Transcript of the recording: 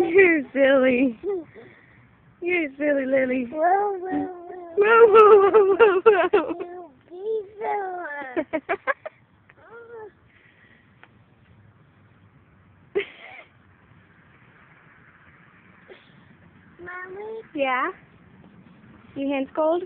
You're silly. You're silly, Lily. Whoa, whoa, whoa, whoa, whoa. whoa. Mommy, yeah? You hands cold?